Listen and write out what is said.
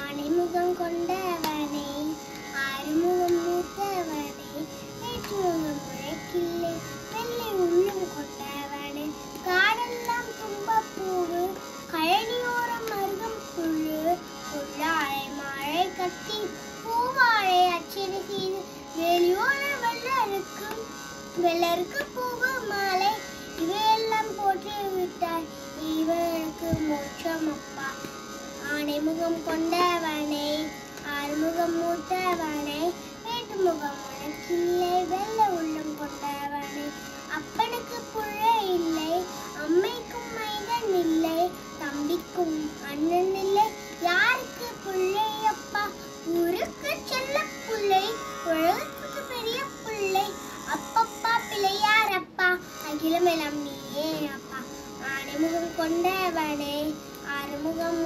ஆனைமுகம் கொண்டவனே ஆறுமுகம் மூத்தவனே ஏற்றுமுகம் முழக்கில்லை வெள்ளை உள்ளம் கொண்டவனே. காடெல்லாம் தும்பப்பூவு கழனியோரம் மருகம் புழு புல்லாழை மாழை கட்டி பூவாழை அச்சிடு செய்து வெளியோர வெள்ளருக்கு வெள்ளருக்கு பூவு இவனுக்கு மோட்சம் அப்பா ஆனைமுகம் கொண்டவனை ஆறுமுகம் மூத்தவனை வேட்டுமுகம் உனக்கில்லை வெள்ள உள்ளம் கொண்டவனை. அப்பனுக்கு புள்ளை இல்லை அம்மைக்கும் மைதன் இல்லை தம்பிக்கும் அண்ணன் இல்லை. யாருக்கு பிள்ளை அப்பா? ஊருக்கு செல்ல பிள்ளை உலகத்துக்கு பெரிய பிள்ளை. அப்பப்பா பிள்ளையாரப்பா அகிலமெல்லாம் நீயே அப்பா. கொண்டவனே ஆறுமுகம்